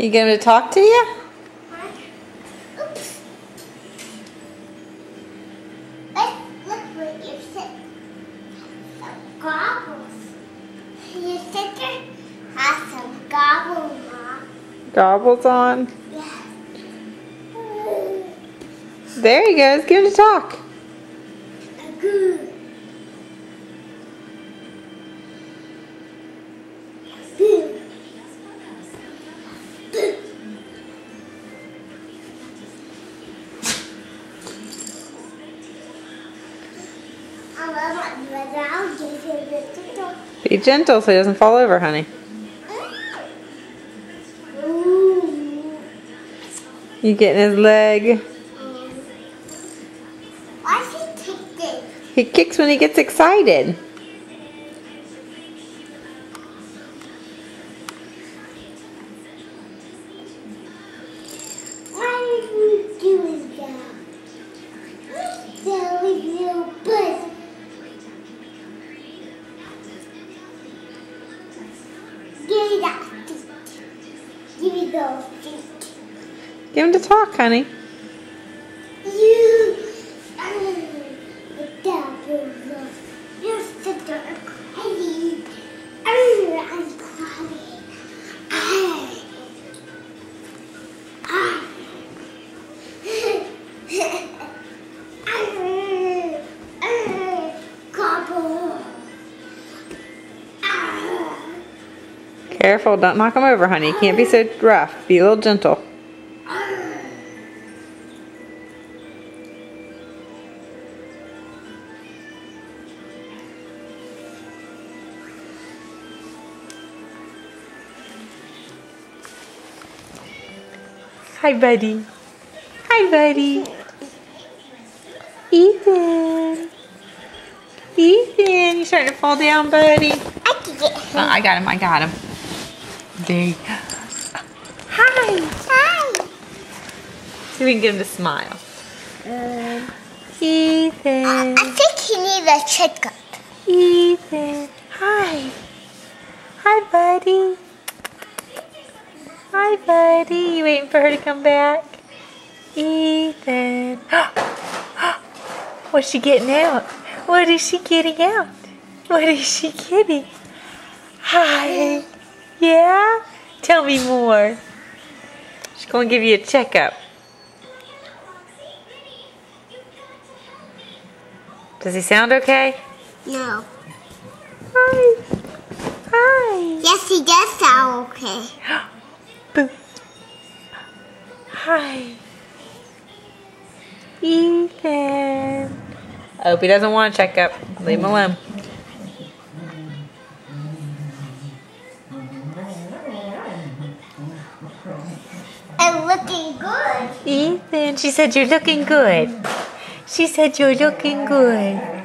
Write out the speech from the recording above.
Can you get him to talk to you? Oops. Let's look what you said. Some gobbles. Your sister has some gobbles, Mom. Gobbles on. Yeah. There he goes. Give him to talk. Be gentle so he doesn't fall over, honey. You getting his leg? Why does he? He kicks when he gets excited. Me that. Give me those feet. Get him to talk, honey. Careful, don't knock him over, honey. You can't be so rough. Be a little gentle. Hi, buddy. Hi, buddy. Ethan. Ethan, you starting to fall down, buddy? I can get uh, him. Oh, I got him. I got him. There you go. Hi. Hi. See if we can get him to smile. Um, Ethan. I think he needs a checkup. Ethan. Hi. Hi, buddy. Hi, buddy. You waiting for her to come back? Ethan. What's she getting out? What is she getting out? What is she getting? Hi. Yeah? Tell me more. She's going to give you a checkup. Does he sound okay? No. Hi. Hi. Yes, he does sound okay. Boo. Hi. Ethan. I hope he doesn't want a checkup. Leave him alone. Looking good. Ethan, she said you're looking good. She said you're looking good.